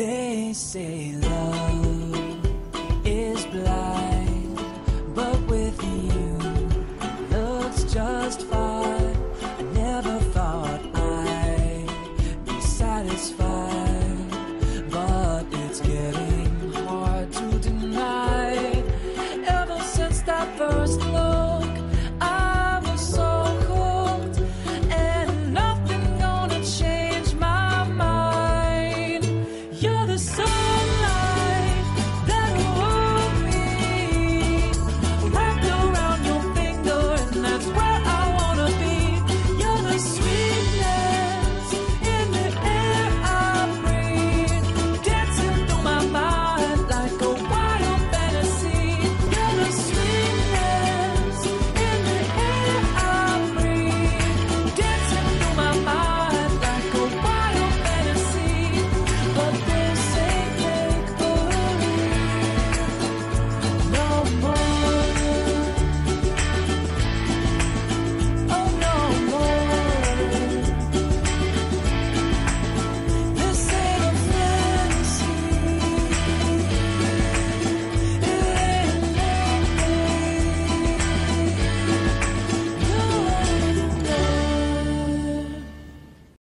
They say love is blind, but with you looks just fine. I never thought I'd be satisfied, but it's getting hard to deny. Ever since that first love.